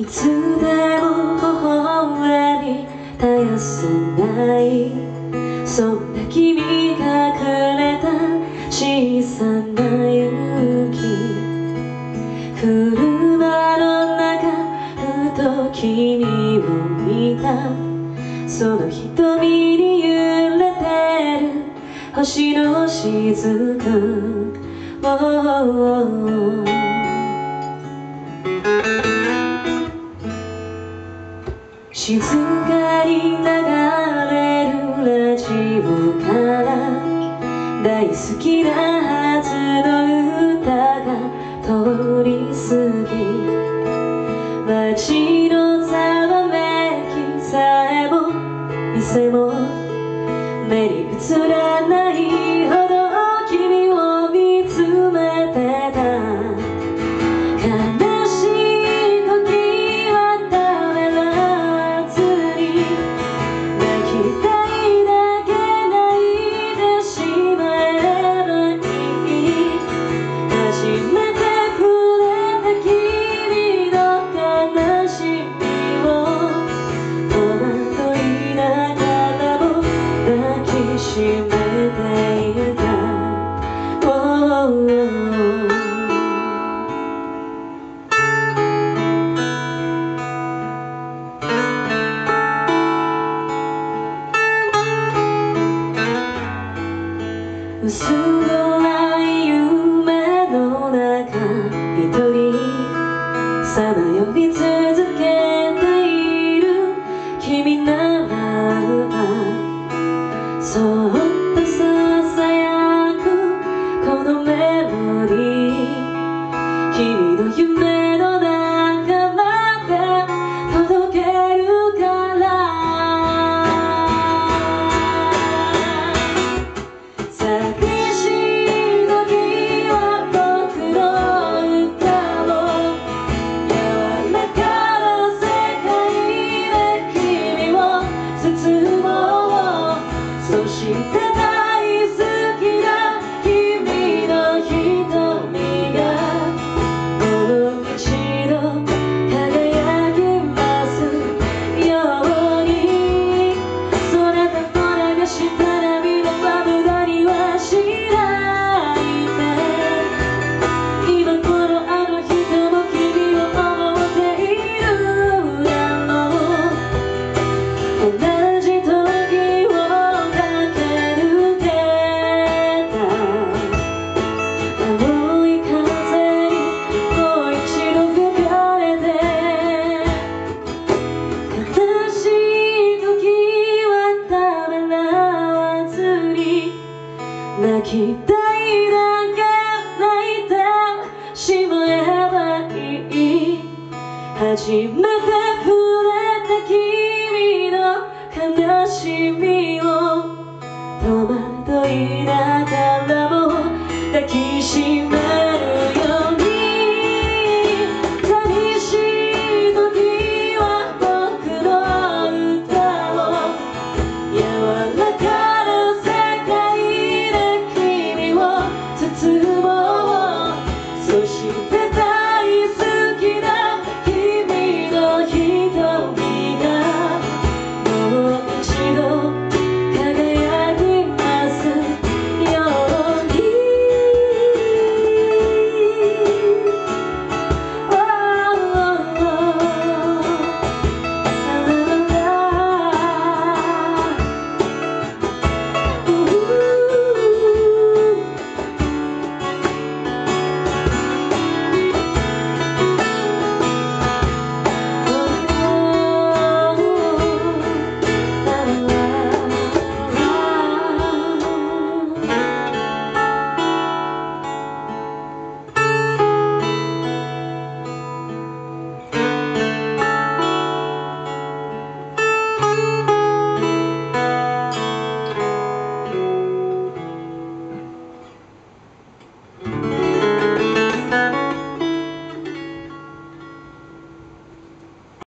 いつでも微笑み絶やせないそんな君がくれた小さな勇気。車の中ふと君を見た。その瞳に揺れてる星の雫、oh, oh, oh. 静かに流れるラジオから大好きなはずの歌が通り過ぎ街 soon. 期待な泣いてしまえばいい初めて触れた君の悲しみを戸惑いながらも抱きしめ